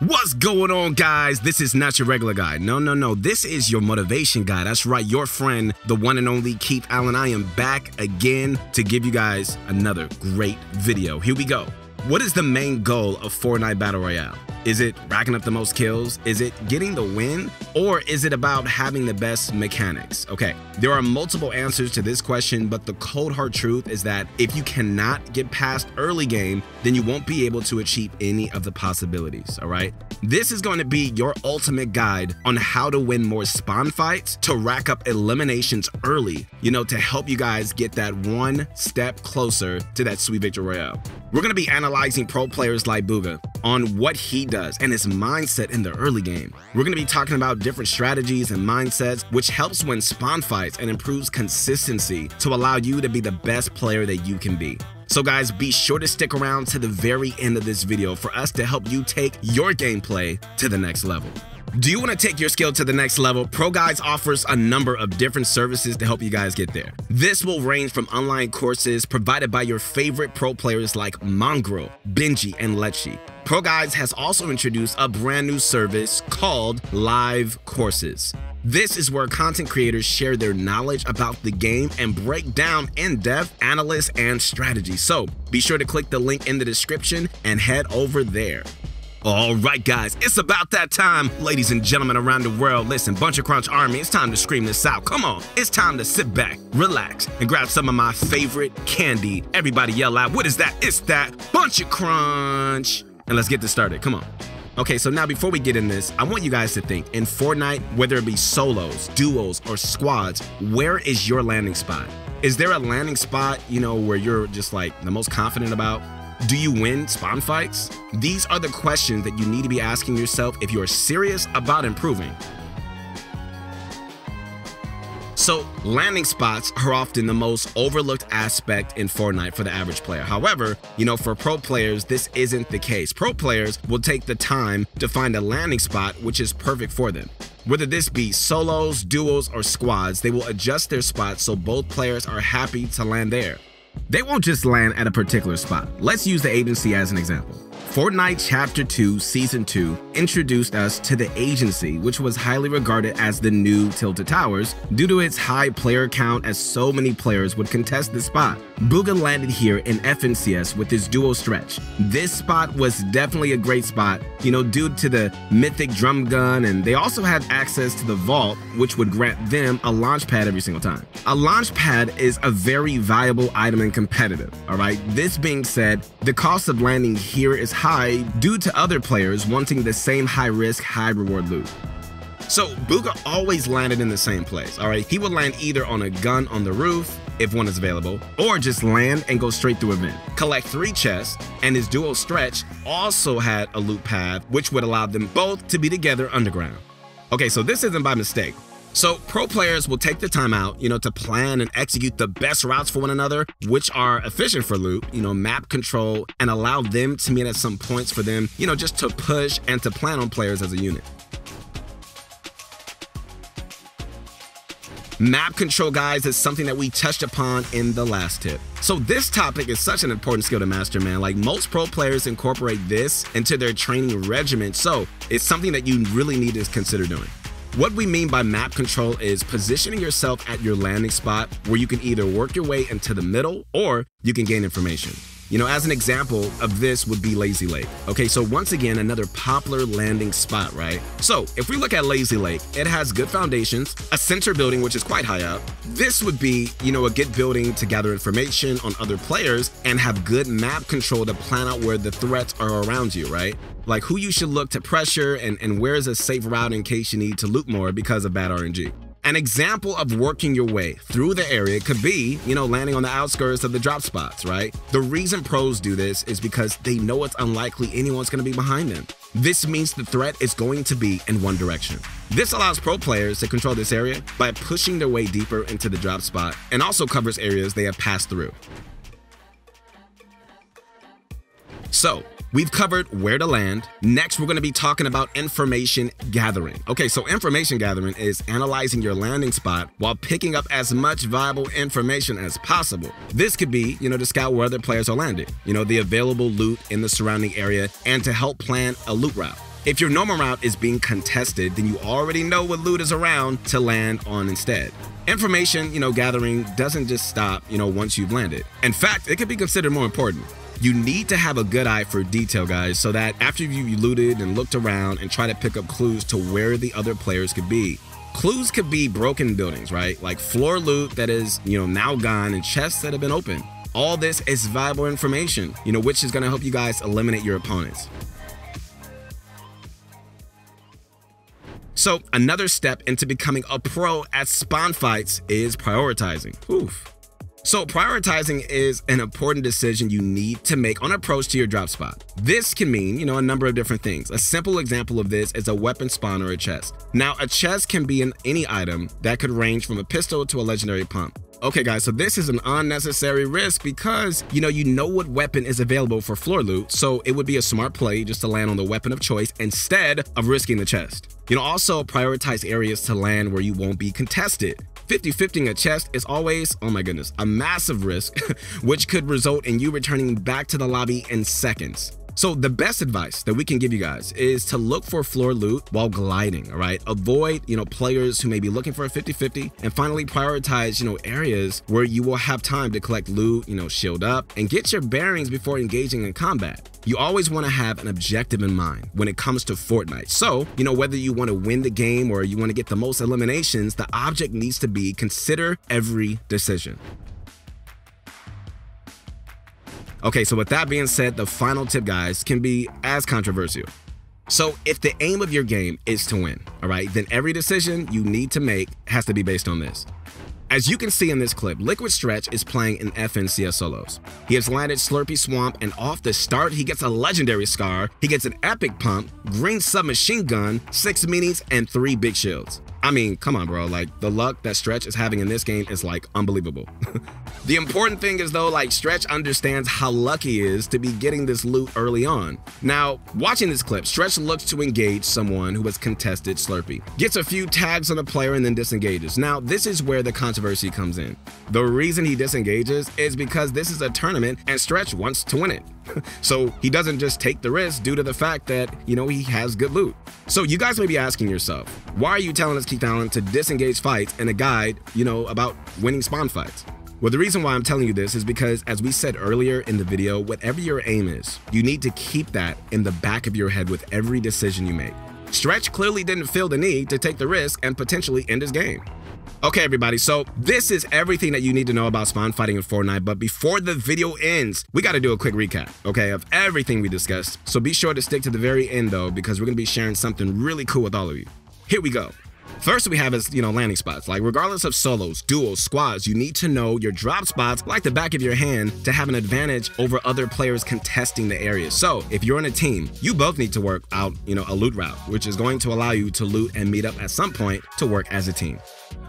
What's going on, guys? This is not your regular guy. No, no, no. This is your motivation guy. That's right, your friend, the one and only Keith Allen. I am back again to give you guys another great video. Here we go. What is the main goal of Fortnite Battle Royale? Is it racking up the most kills? Is it getting the win? Or is it about having the best mechanics? Okay, there are multiple answers to this question, but the cold hard truth is that if you cannot get past early game, then you won't be able to achieve any of the possibilities, all right? This is going to be your ultimate guide on how to win more spawn fights, to rack up eliminations early, you know, to help you guys get that one step closer to that sweet victory royale. We're going to be analyzing pro players like Bugha on what he does and his mindset in the early game. We're going to be talking about different strategies and mindsets, which helps win spawn fights and improves consistency to allow you to be the best player that you can be. So guys, be sure to stick around to the very end of this video for us to help you take your gameplay to the next level. Do you want to take your skill to the next level? Pro Guides offers a number of different services to help you guys get there. This will range from online courses provided by your favorite pro players like Mongraal, Benji, and Letshe. Pro Guides has also introduced a brand new service called Live Courses. This is where content creators share their knowledge about the game and break down in-depth analysis and strategy. So be sure to click the link in the description and head over there. All right, guys, it's about that time. Ladies and gentlemen around the world, listen, Bunch of Crunch Army, it's time to scream this out. Come on, it's time to sit back, relax, and grab some of my favorite candy. Everybody yell out, what is that? It's that Bunch of Crunch. And let's get this started. Come on. Okay, so now before we get in this, I want you guys to think in Fortnite, whether it be solos, duos, or squads, where is your landing spot? Is there a landing spot, you know, where you're just like the most confident about? Do you win spawn fights? These are the questions that you need to be asking yourself if you're serious about improving. So, landing spots are often the most overlooked aspect in Fortnite for the average player. However, you know, for pro players, this isn't the case. Pro players will take the time to find a landing spot which is perfect for them. Whether this be solos, duos, or squads, they will adjust their spots so both players are happy to land there. They won't just land at a particular spot. Let's use the agency as an example. Fortnite Chapter 2 Season 2 introduced us to the agency, which was highly regarded as the new Tilted Towers due to its high player count as so many players would contest the spot. Bugha landed here in FNCS with his duo stretch. This spot was definitely a great spot, you know, due to the mythic drum gun, and they also had access to the vault, which would grant them a launch pad every single time. A launch pad is a very valuable item and competitive, alright? This being said, the cost of landing here is high due to other players wanting the same high risk, high reward loot. So Bugha always landed in the same place, alright? He would land either on a gun on the roof, if one is available, or just land and go straight through a vent. Collect three chests, and his duo stretch also had a loot path, which would allow them both to be together underground. Okay, so this isn't by mistake. So pro players will take the time out, you know, to plan and execute the best routes for one another, which are efficient for Loop, you know, map control, and allow them to meet at some points for them, you know, just to push and to plan on players as a unit. Map control, guys, is something that we touched upon in the last tip. So this topic is such an important skill to master, man. Like most pro players incorporate this into their training regimen, so it's something that you really need to consider doing. What we mean by map control is positioning yourself at your landing spot where you can either work your way into the middle or you can gain information. You know, as an example of this would be Lazy Lake. Okay, so once again, another popular landing spot, right? So if we look at Lazy Lake, it has good foundations, a center building which is quite high up. This would be, you know, a good building to gather information on other players and have good map control to plan out where the threats are around you, right? Like who you should look to pressure and, and where is a safe route in case you need to loot more because of bad RNG. An example of working your way through the area could be, you know, landing on the outskirts of the drop spots, right? The reason pros do this is because they know it's unlikely anyone's going to be behind them. This means the threat is going to be in one direction. This allows pro players to control this area by pushing their way deeper into the drop spot and also covers areas they have passed through. So, We've covered where to land. Next, we're going to be talking about information gathering. Okay, so information gathering is analyzing your landing spot while picking up as much viable information as possible. This could be, you know, to scout where other players are landing, you know, the available loot in the surrounding area, and to help plan a loot route. If your normal route is being contested, then you already know what loot is around to land on instead. Information, you know, gathering doesn't just stop, you know, once you've landed. In fact, it could be considered more important. You need to have a good eye for detail, guys, so that after you've looted and looked around and try to pick up clues to where the other players could be. Clues could be broken buildings, right? Like floor loot that is, you know, now gone and chests that have been opened. All this is valuable information, you know, which is going to help you guys eliminate your opponents. So another step into becoming a pro at spawn fights is prioritizing. Oof. So prioritizing is an important decision you need to make on approach to your drop spot. This can mean, you know, a number of different things. A simple example of this is a weapon spawn or a chest. Now, a chest can be in any item that could range from a pistol to a legendary pump. Okay guys, so this is an unnecessary risk because, you know, you know what weapon is available for floor loot, so it would be a smart play just to land on the weapon of choice instead of risking the chest. You know, also prioritize areas to land where you won't be contested. 50-50 a chest is always, oh my goodness, a massive risk, which could result in you returning back to the lobby in seconds. So the best advice that we can give you guys is to look for floor loot while gliding, all right? Avoid, you know, players who may be looking for a 50-50 and finally prioritize, you know, areas where you will have time to collect loot, you know, shield up and get your bearings before engaging in combat. You always want to have an objective in mind when it comes to Fortnite. So, you know, whether you want to win the game or you want to get the most eliminations, the object needs to be consider every decision. Okay, so with that being said, the final tip, guys, can be as controversial. So if the aim of your game is to win, all right, then every decision you need to make has to be based on this. As you can see in this clip, Liquid Stretch is playing in FNCS solos. He has landed Slurpy Swamp, and off the start, he gets a legendary scar, he gets an epic pump, green submachine gun, six minis, and three big shields. I mean, come on, bro. Like, the luck that Stretch is having in this game is like unbelievable. the important thing is, though, like, Stretch understands how lucky he is to be getting this loot early on. Now, watching this clip, Stretch looks to engage someone who has contested Slurpy, gets a few tags on a player, and then disengages. Now, this is where the controversy comes in. The reason he disengages is because this is a tournament and Stretch wants to win it. so he doesn't just take the risk due to the fact that, you know, he has good loot. So you guys may be asking yourself, why are you telling us Keith Allen to disengage fights and a guide, you know, about winning spawn fights? Well, the reason why I'm telling you this is because, as we said earlier in the video, whatever your aim is, you need to keep that in the back of your head with every decision you make. Stretch clearly didn't feel the need to take the risk and potentially end his game. Okay, everybody, so this is everything that you need to know about spawn fighting in Fortnite, but before the video ends, we got to do a quick recap, okay, of everything we discussed. So be sure to stick to the very end, though, because we're to be sharing something really cool with all of you. Here we go. First we have is, you know, landing spots. Like regardless of solos, duos, squads, you need to know your drop spots like the back of your hand to have an advantage over other players contesting the area. So if you're in a team, you both need to work out, you know, a loot route, which is going to allow you to loot and meet up at some point to work as a team.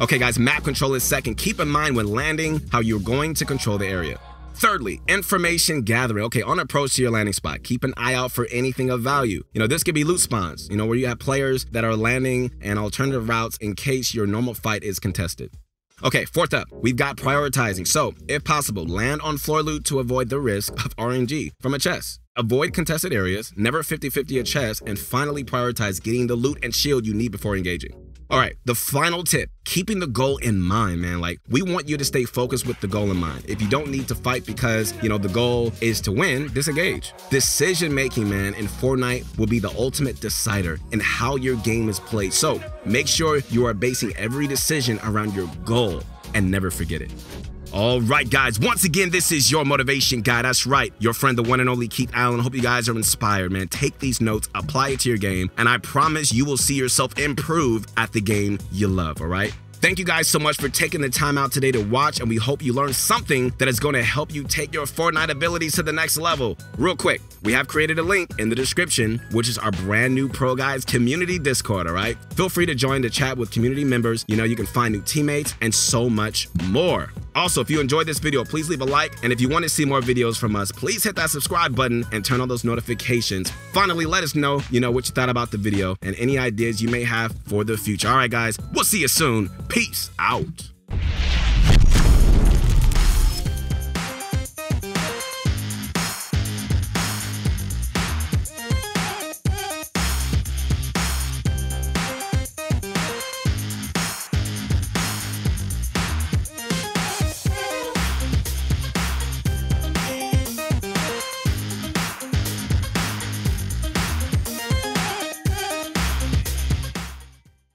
Okay guys, map control is second. Keep in mind when landing how you're going to control the area. Thirdly, information gathering. Okay, on approach to your landing spot, keep an eye out for anything of value. You know, this could be loot spawns, you know, where you have players that are landing and alternative routes in case your normal fight is contested. Okay, fourth up, we've got prioritizing. So, if possible, land on floor loot to avoid the risk of RNG from a chest. Avoid contested areas, never 50-50 a chest, and finally prioritize getting the loot and shield you need before engaging. All right, the final tip keeping the goal in mind, man. Like, we want you to stay focused with the goal in mind. If you don't need to fight because, you know, the goal is to win, disengage. Decision making, man, in Fortnite will be the ultimate decider in how your game is played. So make sure you are basing every decision around your goal and never forget it. All right, guys. Once again, this is your motivation guy. That's right. Your friend, the one and only Keith Allen. Hope you guys are inspired, man. Take these notes, apply it to your game, and I promise you will see yourself improve at the game you love, all right? Thank you guys so much for taking the time out today to watch, and we hope you learned something that is going to help you take your Fortnite abilities to the next level. Real quick, we have created a link in the description, which is our brand new Pro Guides community Discord, all right? Feel free to join the chat with community members. You know, you can find new teammates and so much more. Also, if you enjoyed this video, please leave a like. And if you want to see more videos from us, please hit that subscribe button and turn on those notifications. Finally, let us know, you know, what you thought about the video and any ideas you may have for the future. All right, guys, we'll see you soon. Peace out.